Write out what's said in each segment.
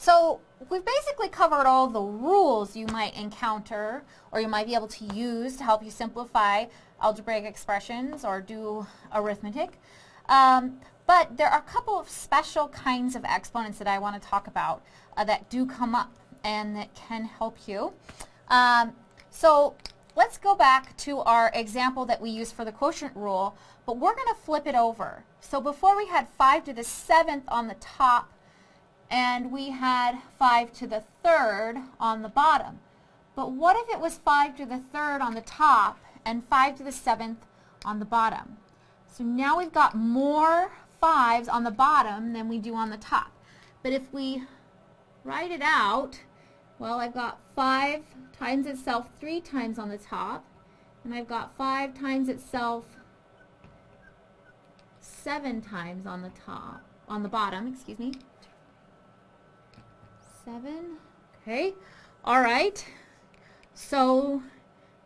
So we've basically covered all the rules you might encounter or you might be able to use to help you simplify algebraic expressions or do arithmetic. Um, but there are a couple of special kinds of exponents that I want to talk about uh, that do come up and that can help you. Um, so let's go back to our example that we used for the quotient rule, but we're going to flip it over. So before we had 5 to the 7th on the top, and we had 5 to the 3rd on the bottom. But what if it was 5 to the 3rd on the top and 5 to the 7th on the bottom? So now we've got more 5s on the bottom than we do on the top. But if we write it out, well, I've got 5 times itself 3 times on the top, and I've got 5 times itself 7 times on the top, on the bottom, excuse me seven. Okay, all right. So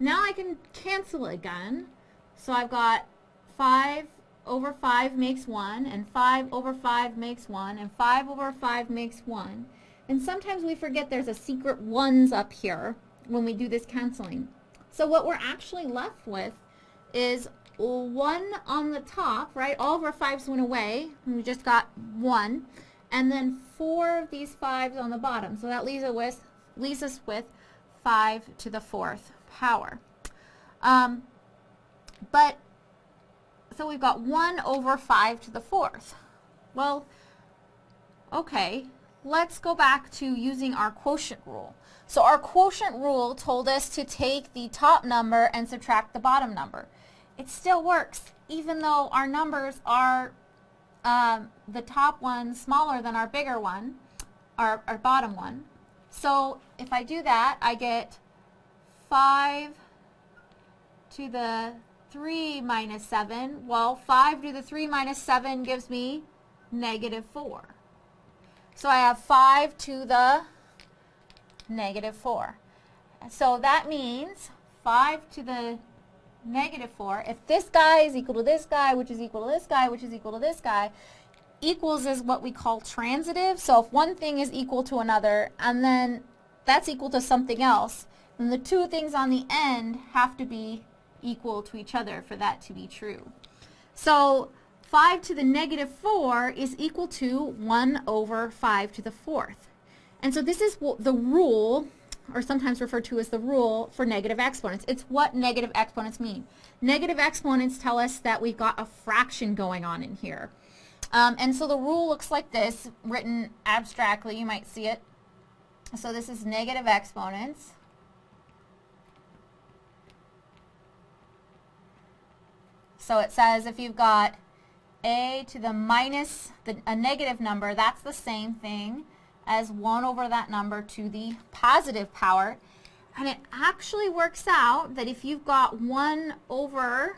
now I can cancel again. So I've got 5 over 5 makes 1, and 5 over 5 makes 1, and 5 over 5 makes 1. And sometimes we forget there's a secret 1s up here when we do this canceling. So what we're actually left with is 1 on the top, right? All of our 5s went away, and we just got 1 and then four of these fives on the bottom. So that leaves us with, leaves us with 5 to the fourth power. Um, but, so we've got 1 over 5 to the fourth. Well, okay, let's go back to using our quotient rule. So our quotient rule told us to take the top number and subtract the bottom number. It still works, even though our numbers are um, the top one smaller than our bigger one, our, our bottom one. So if I do that, I get 5 to the 3 minus 7. Well, 5 to the 3 minus 7 gives me negative 4. So I have 5 to the negative 4. So that means 5 to the negative 4. If this guy is equal to this guy, which is equal to this guy, which is equal to this guy, equals is what we call transitive. So if one thing is equal to another, and then that's equal to something else, then the two things on the end have to be equal to each other for that to be true. So 5 to the negative 4 is equal to 1 over 5 to the fourth. And so this is the rule or sometimes referred to as the rule for negative exponents. It's what negative exponents mean. Negative exponents tell us that we've got a fraction going on in here. Um, and so the rule looks like this, written abstractly. You might see it. So this is negative exponents. So it says if you've got a to the minus the, a negative number, that's the same thing as 1 over that number to the positive power. And it actually works out that if you've got 1 over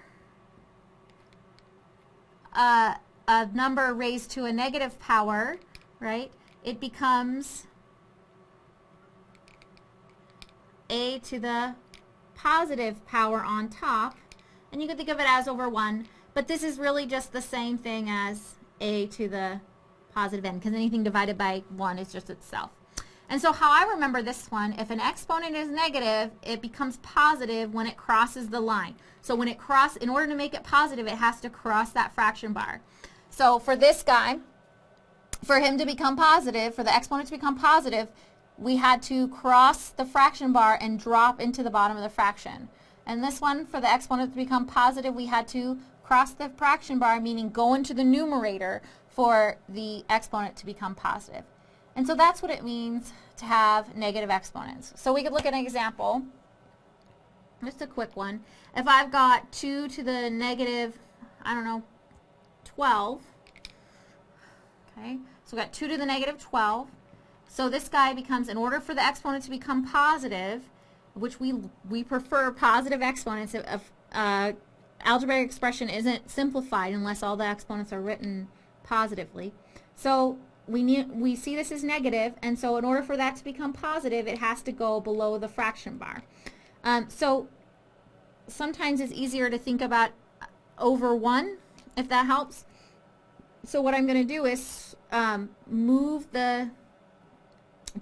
uh, a number raised to a negative power, right, it becomes a to the positive power on top. And you could think of it as over 1. But this is really just the same thing as a to the positive n because anything divided by 1 is just itself. And so how I remember this one, if an exponent is negative, it becomes positive when it crosses the line. So when it cross, in order to make it positive, it has to cross that fraction bar. So for this guy, for him to become positive, for the exponent to become positive, we had to cross the fraction bar and drop into the bottom of the fraction. And this one, for the exponent to become positive, we had to cross the fraction bar, meaning go into the numerator for the exponent to become positive. And so that's what it means to have negative exponents. So we could look at an example, just a quick one. If I've got 2 to the negative, I don't know, 12, okay, so we've got 2 to the negative 12. So this guy becomes, in order for the exponent to become positive, which we, we prefer positive exponents, of, uh, algebraic expression isn't simplified unless all the exponents are written positively. So we need we see this as negative, and so in order for that to become positive, it has to go below the fraction bar. Um, so sometimes it's easier to think about over 1, if that helps. So what I'm going to do is um, move the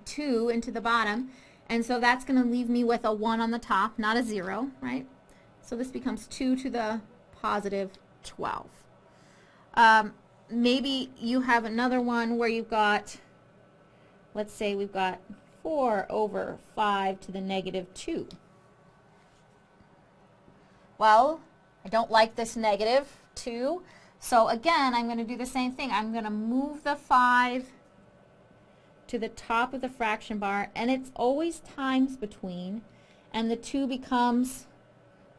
2 into the bottom. And so that's going to leave me with a 1 on the top, not a 0, right? So this becomes 2 to the positive 12. Um, maybe you have another one where you've got, let's say we've got 4 over 5 to the negative 2. Well, I don't like this negative 2. So again, I'm going to do the same thing. I'm going to move the 5 to the top of the fraction bar, and it's always times between, and the 2 becomes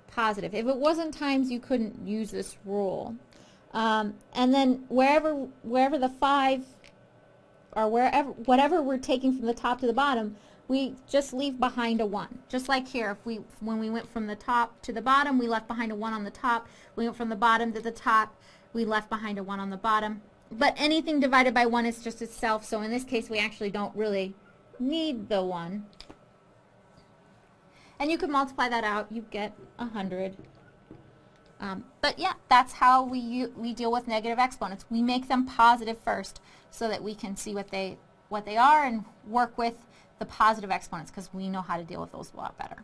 positive. If it wasn't times, you couldn't use this rule. Um, and then wherever wherever the 5 or wherever whatever we're taking from the top to the bottom, we just leave behind a 1. Just like here, if we when we went from the top to the bottom, we left behind a 1 on the top. We went from the bottom to the top, we left behind a 1 on the bottom. But anything divided by 1 is just itself, so in this case we actually don't really need the 1. And you can multiply that out, you get 100. Um, but yeah, that's how we, we deal with negative exponents. We make them positive first so that we can see what they, what they are and work with the positive exponents because we know how to deal with those a lot better.